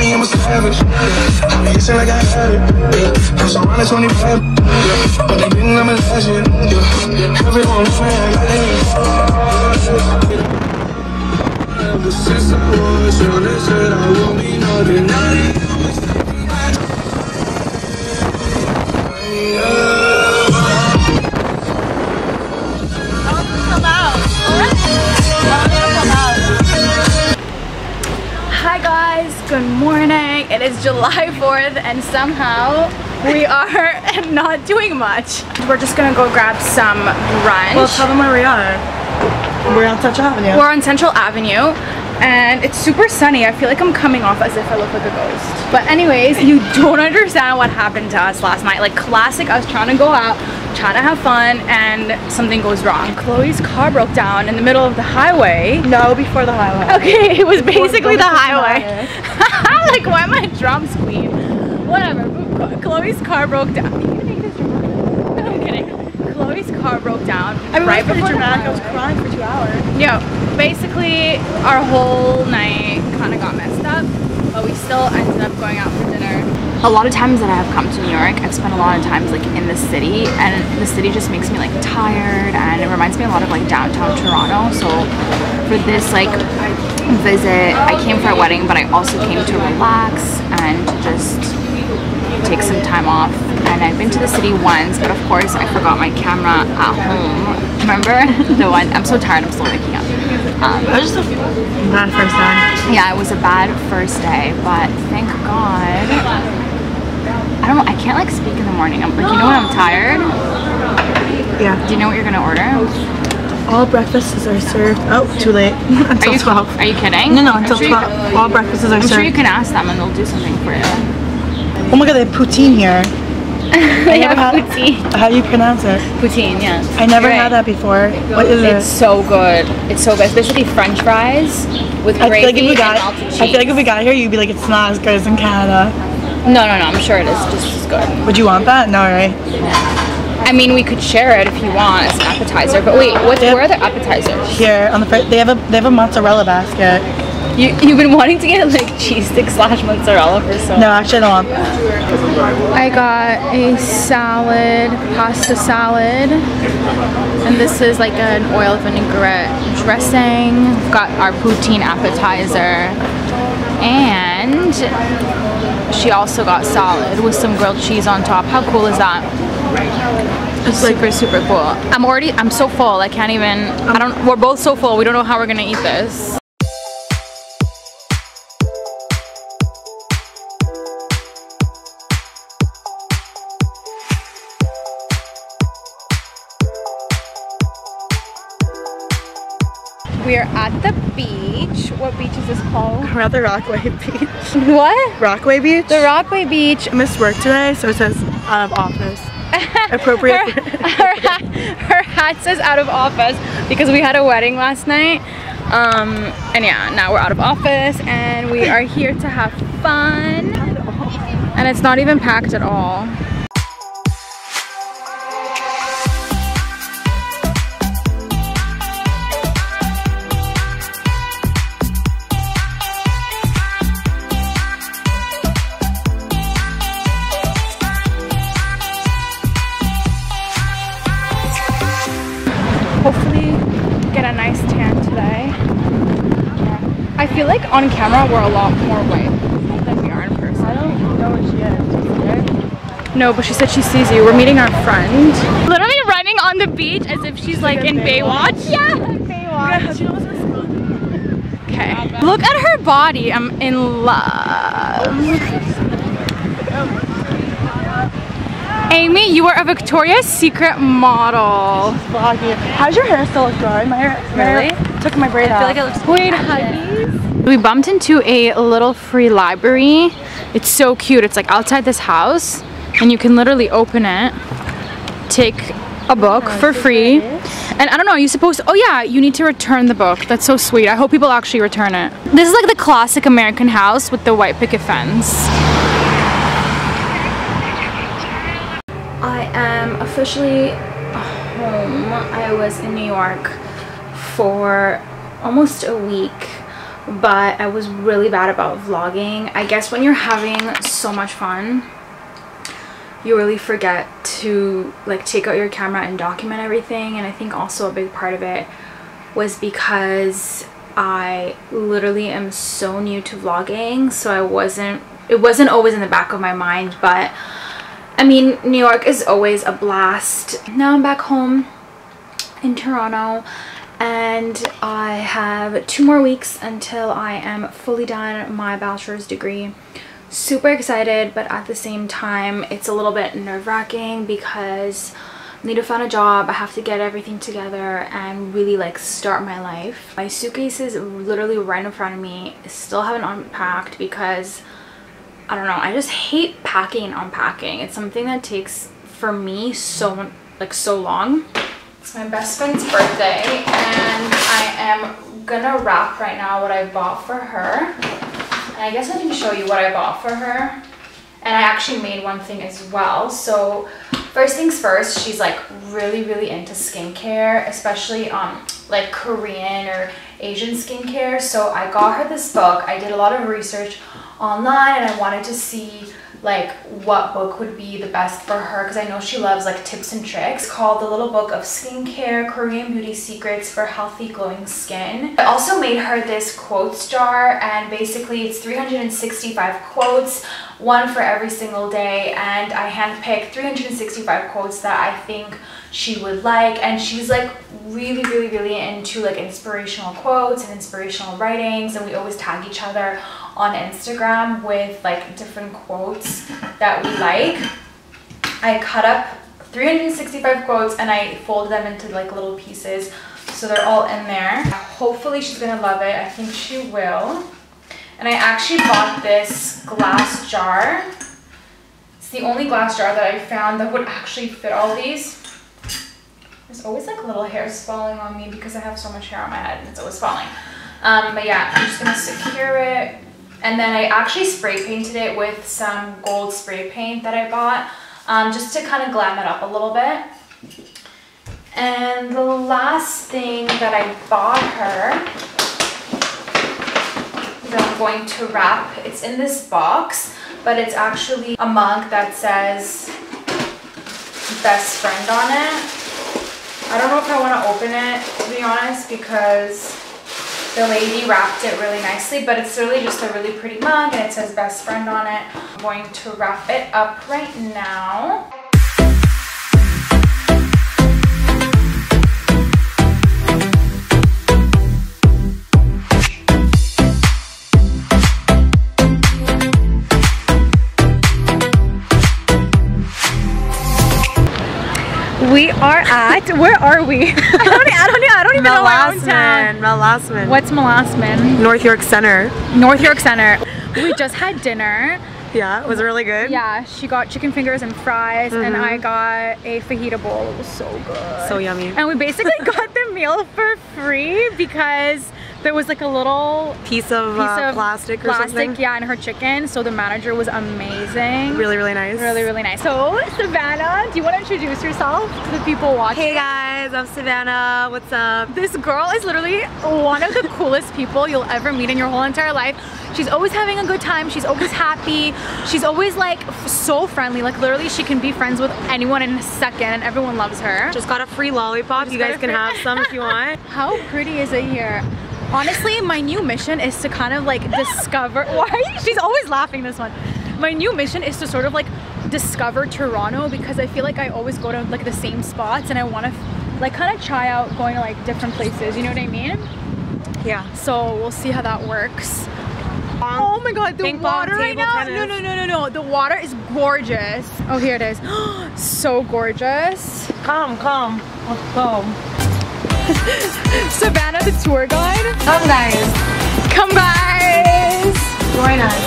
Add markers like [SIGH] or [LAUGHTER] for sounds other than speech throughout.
I am a savage. I be like I had it. I'm so on 25. Yeah. But they didn't me last year. Yeah. Everyone mad like Ever since I was young, they said I won't be nothing. Now they always me guys, good morning. It is July [LAUGHS] 4th and somehow we are [LAUGHS] not doing much. We're just gonna go grab some brunch. Well, tell them where we are. We're on Central Avenue. We're on Central Avenue and it's super sunny. I feel like I'm coming off as if I look like a ghost. But anyways, you don't [LAUGHS] understand what happened to us last night. Like classic us trying to go out, trying to have fun and something goes wrong. Chloe's car broke down in the middle of the highway. no, before the highway. Okay, it was basically the highway. [LAUGHS] like why am I drums queen? Whatever. Chloe's car broke down. Are you gonna make this dramatic? I'm kidding. Chloe's car broke down I mean, right right pretty before the dramatic. I was crying for two hours. Yeah, basically our whole night kind of got messed up, but we still ended up going out for dinner. A lot of times that I have come to New York, I've spent a lot of times like in the city, and the city just makes me like tired, and it reminds me a lot of like downtown Toronto. So for this like visit, I came for a wedding, but I also came to relax and to just take some time off and I've been to the city once but of course I forgot my camera at home remember [LAUGHS] the one I'm so tired I'm still waking up um, It was just a bad first time. yeah it was a bad first day but thank god I don't know I can't like speak in the morning I'm like you know when I'm [GASPS] tired Yeah. do you know what you're gonna order All breakfasts are served. Oh, too late. [LAUGHS] are until you 12. are you kidding No, no, I'm until sure you- 12. All breakfasts are I'm served. sure you can ask them and they'll do something for you Oh my god, they have poutine here. I never had poutine How do you pronounce it? poutine yeah I never You're had that before. What is It's it? so good. It's so good. especially French fries with I feel gravy like if we got, and melted cheese. I feel like if we got here, you'd be like, it's not as good as in Canada. No, no, no. I'm sure it is just as good. Would you want that? No, right? I mean, we could share it if you want as an appetizer. But wait, what's Yeah. where are the appetizers? Here on the fr- they have a they have a mozzarella basket. You you've been wanting to get like cheese stick slash mozzarella for so. No, actually, I don't want that. I got a salad, pasta salad, and this is like an oil vinaigrette dressing. We've got our poutine appetizer, and she also got salad with some grilled cheese on top. How cool is that? It's super super cool. I'm already I'm so full. I can't even. I don't. We're both so full. We don't know how we're gonna eat this. We are at the beach. What beach is this called? [LAUGHS] We're at the Rockaway Beach. What? Rockaway Beach. The Rockaway Beach. I missed work today, so it says out of office. [LAUGHS] Appropriate. her, her, hat, her hat says out of office because we had a wedding last night. Um, and yeah, now we're out of office and we are here to have fun. And it's not even packed at all. Camera we're a lot more white than we are in person. I don't know what she is. No, but she said she sees you. We're meeting our friend. Literally running on the beach as if she's like in Baywatch. Yeah, Baywatch. Okay. Look at her body. I'm in love. Amy, you are a Victoria's Secret model. Vlogging. How's your hair still look good? My hair, my Really? Took my braid I feel like it looks Wait, huggies. We bumped into a little free library. It's so cute. It's like outside this house and you can literally open it, take a book oh, for free. And I don't know, you supposed oh yeah, you need to return the book. That's so sweet. I hope people actually return it. This is like the classic American house with the white picket fence. I am officially home. I was in New York for almost a week but I was really bad about vlogging. I guess when you're having so much fun, you really forget to like take out your camera and document everything and I think also a big part of it was because I literally am so new to vlogging so I wasn't it wasn't always in the back of my mind but I mean New York is always a blast now I'm back home in Toronto and I have two more weeks until I am fully done my bachelor's degree. Super excited but at the same time it's a little bit nerve-wracking because I need to find a job I have to get everything together and really like start my life. My suitcase is literally right in front of me. Still haven't unpacked because I don't know I just hate packing and unpacking. It's something that takes for me so like so long it's my best friend's birthday and I am gonna wrap right now what I bought for her and I guess I can show you what I bought for her. And I actually made one thing as well. So first things first, she's like really, really into skincare, especially um like Korean or Asian skincare. So I got her this book. I did a lot of research online and I wanted to see like what book would be the best for her because I know she loves like tips and tricks called The Little Book of Skincare Korean Beauty Secrets for Healthy Glowing Skin. I also made her this quotes jar and basically it's 365 quotes, one for every single day and I handpicked 365 quotes that I think she would like and she's like really really really into like inspirational quotes and inspirational writings and we always tag each other on Instagram with like different quotes that we like. I cut up 365 quotes and I folded them into like little pieces so they're all in there. Hopefully she's gonna love it. I think she will. And I actually bought this glass jar. It's the only glass jar that I found that would actually fit all these. There's always like little hairs falling on me because I have so much hair on my head and it's always falling. Um, but yeah, I'm just gonna secure it and then I actually spray painted it with some gold spray paint that I bought um, just to kind of glam it up a little bit. And the last thing that I bought her that I'm going to wrap, it's in this box, but it's actually a mug that says best friend on it. I don't know if I want to open it, to be honest, because the lady wrapped it really nicely, but it's really just a really pretty mug and it says best friend on it. I'm going to wrap it up right now. We are at, where are we? [LAUGHS] I don't, I don't, I don't even know our own town. Mel Lastman. What's Mel Lastman? North York Center. North York Center. We just had dinner. Yeah, it was really good? Yeah, she got chicken fingers and fries and mm-hmm. I got a fajita bowl. It was so good. So yummy. And we basically [LAUGHS] got the meal for free because there was like a little Piece of, piece uh, of plastic or plastic, yeah, in her chicken. So the manager was amazing. Really, really nice. Really, really nice. So, [LAUGHS] Savannah, do you want to introduce yourself to the people watching? Hey guys, I'm Savannah. What's up? This girl is literally one of the [LAUGHS] coolest people you'll ever meet in your whole entire life. She's always having a good time. She's always happy. She's always like so friendly. Like literally she can be friends with anyone in a second and everyone loves her. Just got a free lollipop. Just You guys can have some if you want. [LAUGHS] How pretty is it here? Honestly, my new mission is to kind of like discover, [LAUGHS] why she's always laughing this one. My new mission is to sort of like discover Toronto because I feel like I always go to like the same spots and I want to like kind of try out going to like different places, you know what I mean? Yeah. So we'll see how that works. Oh my god, the water right now. tennis. No, no, no, no, no. The water is gorgeous. Oh, here it is. [GASPS] so gorgeous. Come, come. Oh, Let's go. [LAUGHS] Savannah, the tour guide. Come guys. Come, guys. Join us.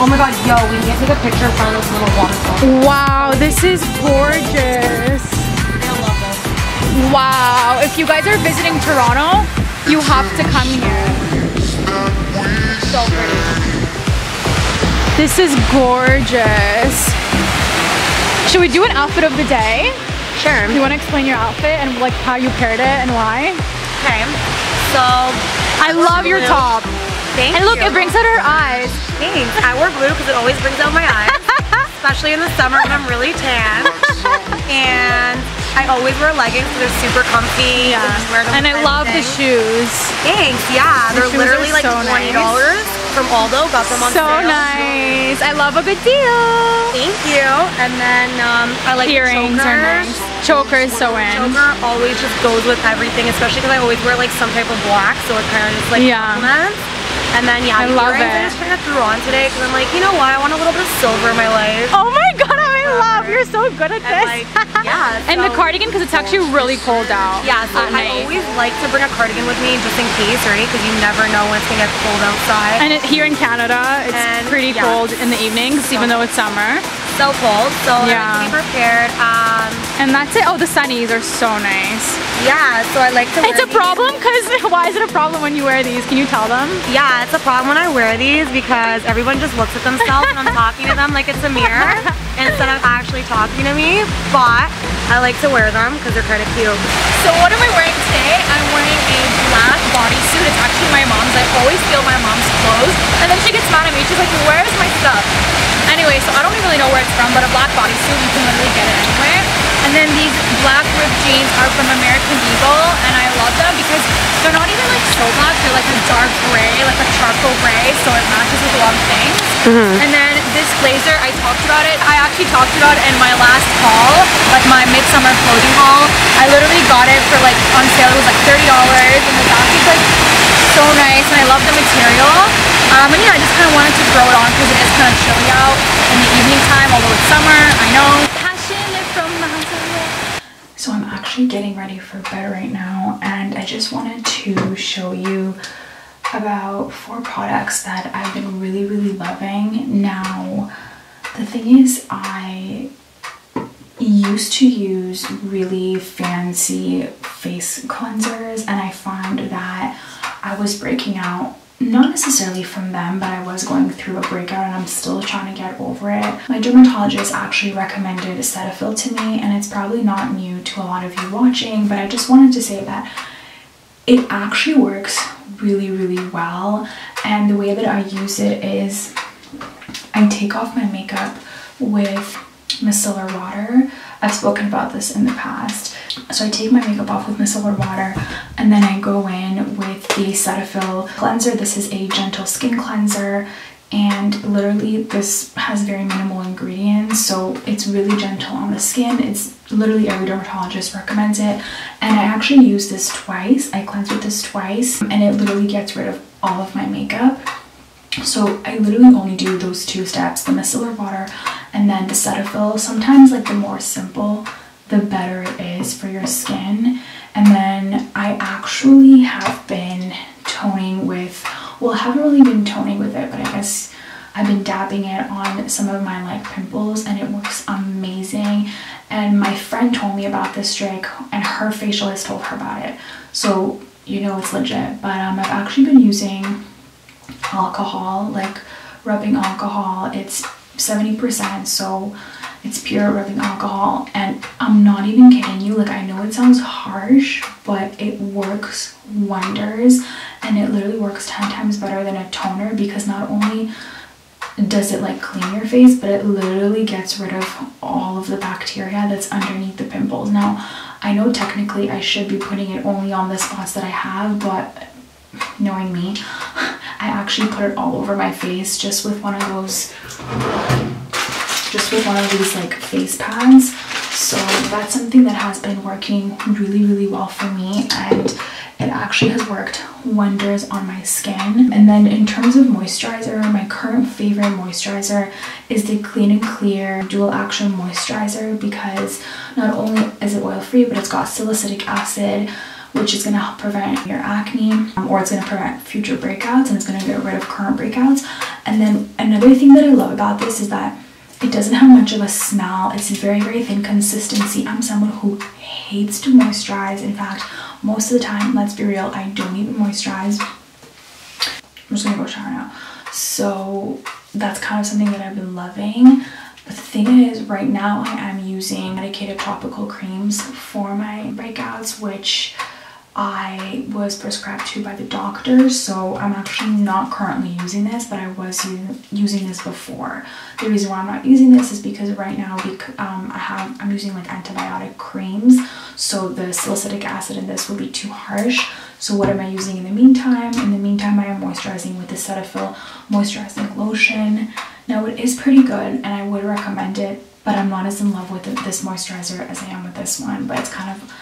Oh my god, yo, we can take a picture in front of this little waterfall. Wow, this is gorgeous. Wow, if you guys are visiting Toronto, you have to come here. So pretty. This is gorgeous. Should we do an outfit of the day? Sure. You want to explain your outfit and like how you paired it and why? Okay. So, I love your top. Thank and look, you. it brings out her eyes. Thanks. I wear blue because it always brings out my eyes, [LAUGHS] especially in the summer when I'm really tan. and I always wear leggings because they're super comfy. Yeah. Them And I love the shoes. Thanks. Yeah, The they're literally like so twenty nice. dollars from Aldo. Got them on So sale. So nice. I love a good deal. Thank you. And then um, I like the Earrings choker. are nice. Choker is so in. Choker always just goes with everything, especially because I always wear like some type of black, so it kind of just like Yeah. complements. And then yeah, I love earrings I it. just kind of threw on today because I'm like, you know what? I want a little bit of silver in my life. Oh my god, I'm in love. You're so good at And this. like, [LAUGHS] yeah. and the cardigan because it's actually really cold out. Yeah, so I night. always like to bring a cardigan with me just in case, right? Because you never know when it's gonna get cold outside. And it, here in Canada, it's And, pretty yeah. cold in the evenings, even though it's summer. So cold, so Yeah. be prepared. Um, And that's it. Oh, the sunnies are so nice. yeah, so I like to. It's a these. problem because [LAUGHS] why is it a problem when you wear these? Can you tell them? Yeah, it's a problem when I wear these because everyone just looks at themselves and I'm [LAUGHS] talking to them like it's a mirror instead of actually talking to me. But I like to wear them because they're kind of cute. So what am I wearing today? I'm wearing a black bodysuit. It's actually my mom's. I always steal my mom's clothes. And then she gets mad at me. She's like, where's my stuff? Anyway, so I don't even really know where it's from, but a black bodysuit, you can literally get it anywhere. And then these black ripped jeans are from American Eagle, and I love them because they're not even like so black, they're like a dark gray, like a charcoal gray, so it matches with a lot of things. And then this blazer, I talked about it. I actually talked about it in my last haul, like my midsummer clothing haul. I literally got it for like on sale. It was like thirty dollars, and the back is like so nice, and I love the material. Um, and yeah, I just kind of wanted to throw it on because it is kind of chilly out in the evening time, although it's summer. I know. So I'm actually getting ready for bed right now, and I just wanted to show you about four products that I've been really, really loving. Now, the thing is, I used to use really fancy face cleansers, and I found that I was breaking out. Not necessarily from them, but I was going through a breakout and I'm still trying to get over it. My dermatologist actually recommended Cetaphil to me, and it's probably not new to a lot of you watching, but I just wanted to say that it actually works really really well and the way that I use it is I take off my makeup with micellar water I've spoken about this in the past. So I take my makeup off with micellar water and then I go in with the Cetaphil cleanser. This is a gentle skin cleanser and literally this has very minimal ingredients so it's really gentle on the skin. It's literally every dermatologist recommends it. And I actually use this twice. I cleanse with this twice and it literally gets rid of all of my makeup. So I literally only do those two steps the micellar water and then the Cetaphil sometimes like the more simple the better it is for your skin. And then I actually have been toning with well I haven't really been toning with it but I guess I've been dabbing it on some of my like pimples and it works amazing. And my friend told me about this trick and her facialist told her about it. So you know it's legit. But um, I've actually been using alcohol like rubbing alcohol. It's 70% so it's pure rubbing alcohol and I'm not even kidding you like I know it sounds harsh but it works wonders and it literally works 10 times better than a toner because not only does it like clean your face but it literally gets rid of all of the bacteria that's underneath the pimples. Now I know technically I should be putting it only on the spots that I have but knowing me I actually put it all over my face just with one of those just with one of these like face pads. So that's something that has been working really really well for me and it actually has worked wonders on my skin. And then in terms of moisturizer my current favorite moisturizer is the clean and clear dual action moisturizer because not only is it oil free but it's got salicylic acid which is going to help prevent your acne um, or it's going to prevent future breakouts and it's going to get rid of current breakouts and then another thing that i love about this is that it doesn't have much of a smell. It's very, very thin consistency. I'm someone who hates to moisturize. In fact, most of the time, let's be real, I don't even moisturize. I'm just gonna go shower now. So that's kind of something that I've been loving. But the thing is, right now I am using medicated topical creams for my breakouts, which I was prescribed to by the doctor, so I'm actually not currently using this, but I was using this before. The reason why I'm not using this is because right now um, I have I'm using like antibiotic creams, so the salicylic acid in this would be too harsh. So what am I using in the meantime? In the meantime, I am moisturizing with the Cetaphil moisturizing lotion. Now it is pretty good, and I would recommend it, but I'm not as in love with this moisturizer as I am with this one. But it's kind of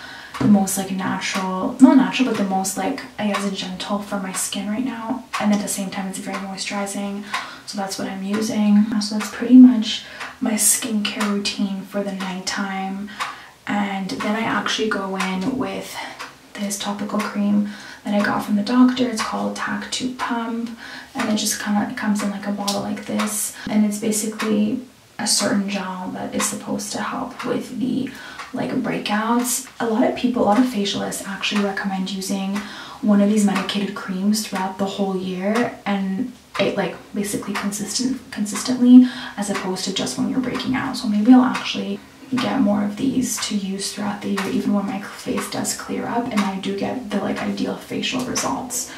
the most like natural, not natural, but the most like, I guess, a gentle for my skin right now. And at the same time, it's very moisturizing. So that's what I'm using. Uh, so that's pretty much my skincare routine for the nighttime. And then I actually go in with this topical cream that I got from the doctor. It's called Tactupump. And it just kind of comes in like a bottle like this. And it's basically a certain gel that is supposed to help with the like breakouts. A lot of people, a lot of facialists actually recommend using one of these medicated creams throughout the whole year and it like basically consistent consistently as opposed to just when you're breaking out. So maybe I'll actually get more of these to use throughout the year even when my face does clear up and I do get the like ideal facial results.